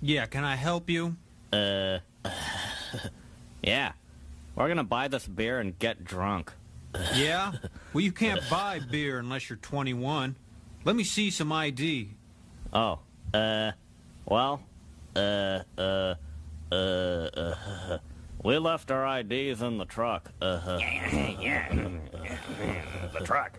Yeah, can I help you? Uh, yeah. We're gonna buy this beer and get drunk. Yeah? Well, you can't buy beer unless you're 21. Let me see some ID. Oh, uh, well, uh, uh, uh, uh, we left our IDs in the truck. Uh, yeah, the truck.